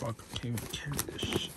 fuck, I can't even carry this shit.